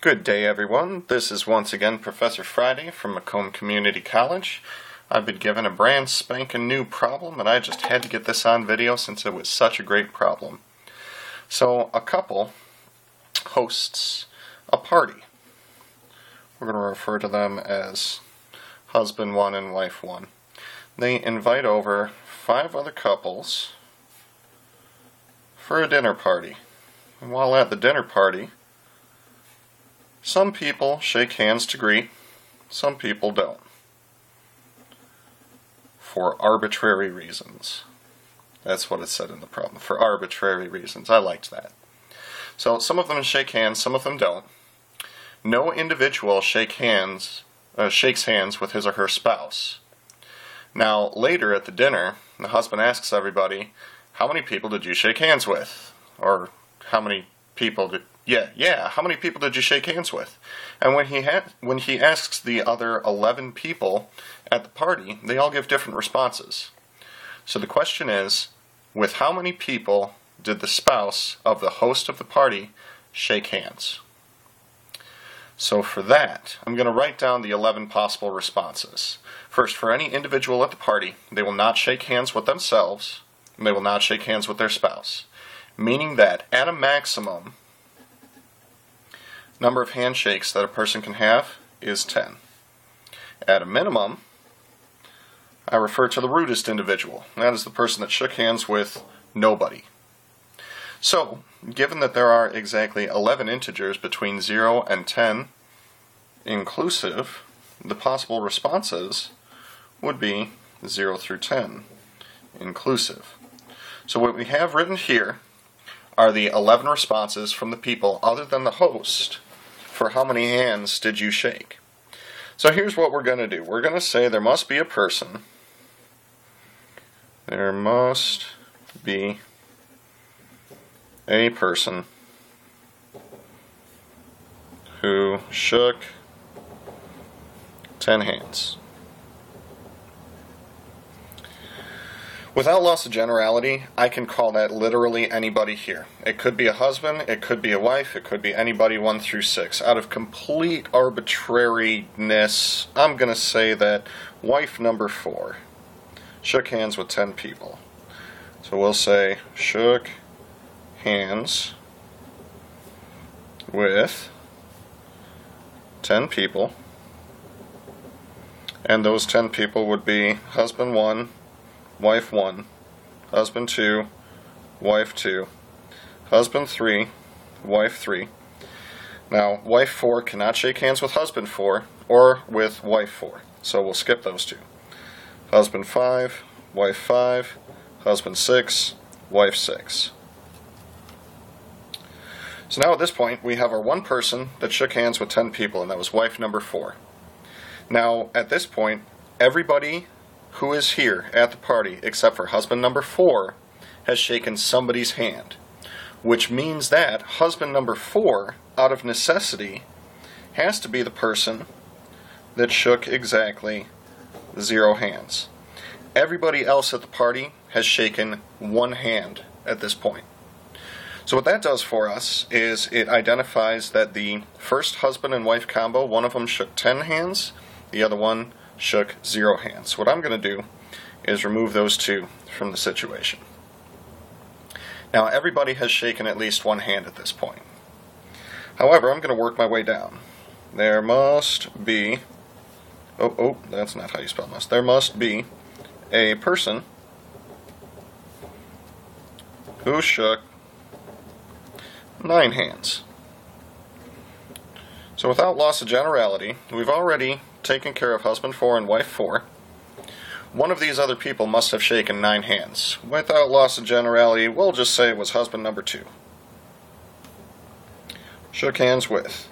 Good day, everyone. This is once again Professor Friday from Macomb Community College. I've been given a brand spanking new problem, and I just had to get this on video since it was such a great problem. So, a couple hosts a party. We're going to refer to them as husband one and wife one. They invite over five other couples for a dinner party. And while at the dinner party, some people shake hands to greet, some people don't. For arbitrary reasons. That's what it said in the problem. For arbitrary reasons. I liked that. So some of them shake hands, some of them don't. No individual shake hands, uh, shakes hands with his or her spouse. Now, later at the dinner, the husband asks everybody, How many people did you shake hands with? Or how many people did yeah, yeah. How many people did you shake hands with? And when he ha- when he asks the other 11 people at the party, they all give different responses. So the question is, with how many people did the spouse of the host of the party shake hands? So for that, I'm going to write down the 11 possible responses. First, for any individual at the party, they will not shake hands with themselves, and they will not shake hands with their spouse. Meaning that, at a maximum, number of handshakes that a person can have is 10. At a minimum, I refer to the rudest individual. That is the person that shook hands with nobody. So, given that there are exactly 11 integers between 0 and 10 inclusive, the possible responses would be 0 through 10 inclusive. So what we have written here are the 11 responses from the people other than the host for how many hands did you shake. So here's what we're going to do. We're going to say there must be a person. There must be a person who shook 10 hands. Without loss of generality, I can call that literally anybody here. It could be a husband, it could be a wife, it could be anybody 1 through 6. Out of complete arbitrariness, I'm going to say that wife number 4 shook hands with 10 people. So we'll say shook hands with 10 people. And those 10 people would be husband 1, wife 1, husband 2, wife 2, husband 3, wife 3. Now, wife 4 cannot shake hands with husband 4 or with wife 4, so we'll skip those two. Husband 5, wife 5, husband 6, wife 6. So now at this point, we have our one person that shook hands with 10 people, and that was wife number 4. Now, at this point, everybody who is here at the party, except for husband number four, has shaken somebody's hand. Which means that husband number four, out of necessity, has to be the person that shook exactly zero hands. Everybody else at the party has shaken one hand at this point. So, what that does for us is it identifies that the first husband and wife combo, one of them shook 10 hands, the other one shook zero hands. What I'm going to do is remove those two from the situation. Now everybody has shaken at least one hand at this point. However, I'm going to work my way down. There must be, oh, oh, that's not how you spell must. There must be a person who shook nine hands. So without loss of generality, we've already taken care of husband four and wife four. One of these other people must have shaken nine hands. Without loss of generality, we'll just say it was husband number two. Shook hands with.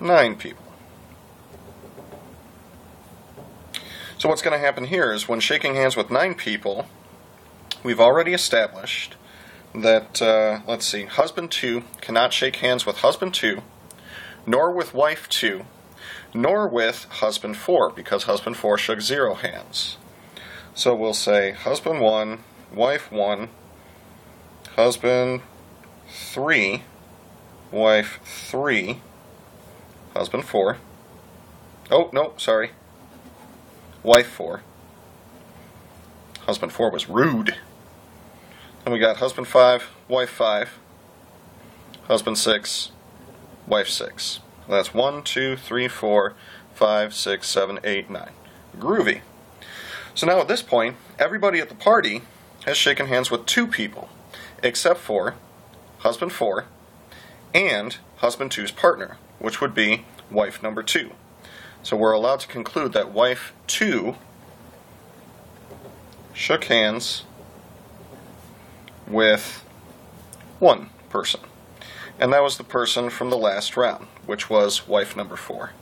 Nine people. So what's going to happen here is when shaking hands with nine people, we've already established that, uh, let's see, husband 2 cannot shake hands with husband 2, nor with wife 2, nor with husband 4, because husband 4 shook zero hands. So we'll say husband 1, wife 1, husband 3, wife 3, husband 4. Oh, no, sorry. Wife 4. Husband 4 was rude. Then we got husband 5, wife 5, husband 6, wife 6. That's 1, 2, 3, 4, 5, 6, 7, 8, 9. Groovy. So now at this point, everybody at the party has shaken hands with two people, except for husband 4 and husband two's partner, which would be wife number 2. So we're allowed to conclude that wife 2 shook hands with one person. And that was the person from the last round, which was wife number 4.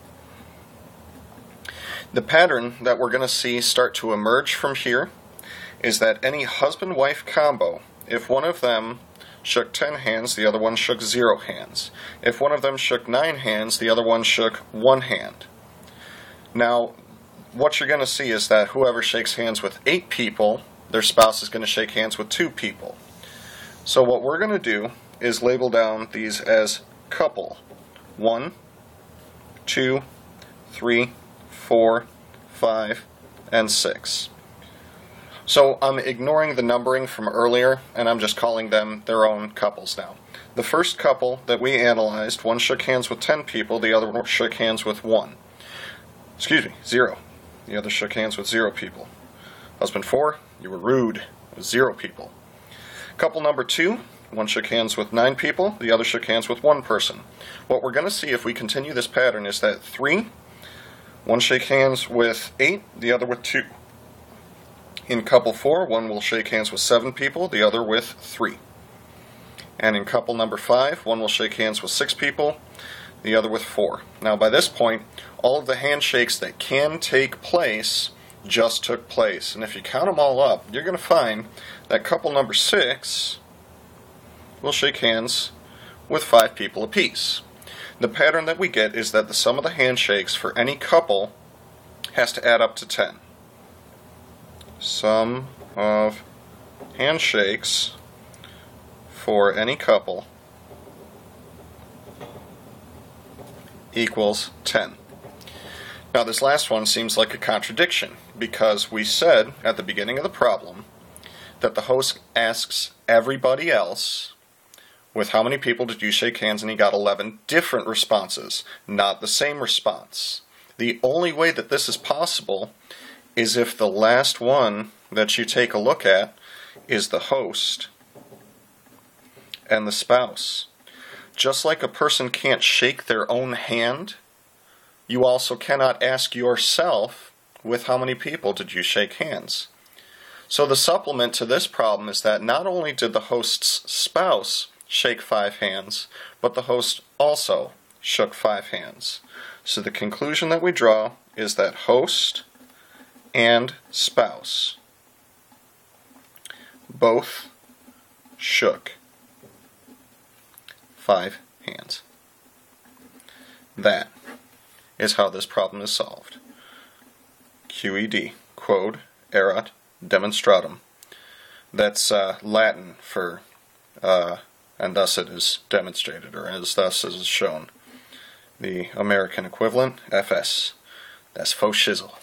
The pattern that we're going to see start to emerge from here is that any husband wife combo, if one of them shook 10 hands, the other one shook 0 hands. If one of them shook 9 hands, the other one shook 1 hand. Now, what you're going to see is that whoever shakes hands with 8 people, their spouse is going to shake hands with 2 people. So what we're going to do is label down these as couple. 1, 2, 3, 4, 5, and 6. So I'm ignoring the numbering from earlier, and I'm just calling them their own couples now. The first couple that we analyzed, one shook hands with 10 people, the other one shook hands with one. Excuse me, zero. The other shook hands with zero people. Husband four, you were rude. Zero people. Couple number two, one shook hands with nine people, the other shook hands with one person. What we're going to see if we continue this pattern is that three, one shake hands with eight, the other with two. In couple four, one will shake hands with seven people, the other with three. And in couple number five, one will shake hands with six people, the other with four. Now, by this point, all of the handshakes that can take place just took place. And if you count them all up, you're going to find that couple number six will shake hands with five people apiece. The pattern that we get is that the sum of the handshakes for any couple has to add up to 10 sum of handshakes for any couple equals 10. Now this last one seems like a contradiction because we said at the beginning of the problem that the host asks everybody else with how many people did you shake hands and he got 11 different responses, not the same response. The only way that this is possible is if the last one that you take a look at is the host and the spouse. Just like a person can't shake their own hand, you also cannot ask yourself with how many people did you shake hands. So the supplement to this problem is that not only did the host's spouse shake five hands, but the host also shook five hands. So the conclusion that we draw is that host and spouse both shook five hands. That is how this problem is solved. QED, quod erat demonstratum. That's uh, Latin for, uh, and thus it is demonstrated, or as thus is shown. The American equivalent, FS. That's faux shizzle.